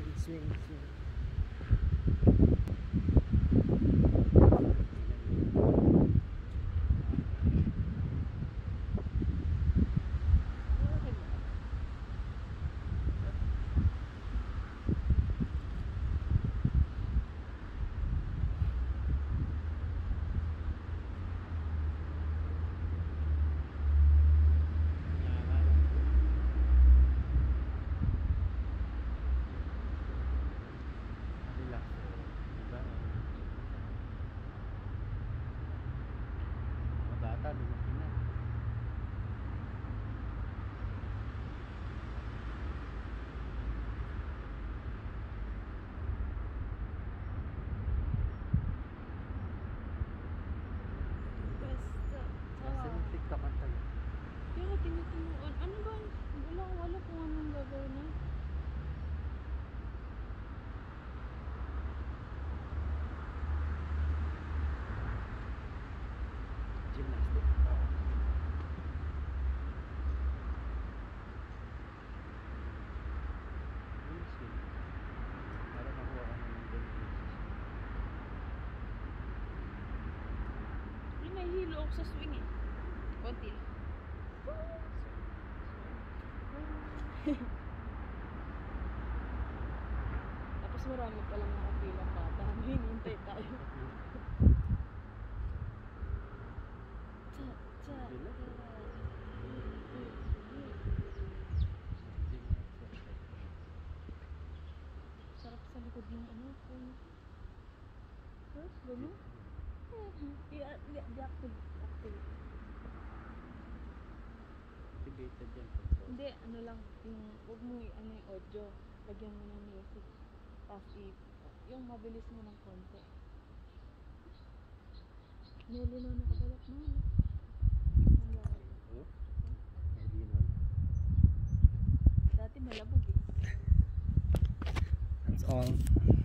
swing, swing, swing. Nahihilo ako sa swing eh. Konti lang. Tapos marami pa lang nakapilang bata. Hinihintay tayo. Sarap sa likod ng ano. Kung... Huh? Ganun? Yeah, yeah, the activity. Activated yan. Hindi, ano lang, yung, huwag mo i- ano yung audio, lagyan mo ng music. Tapos i, yung mabilis mo ng konti. Nili na nakabalak na. ano? Wala. Oh? Hindi nun. Dati malabog eh. That's all.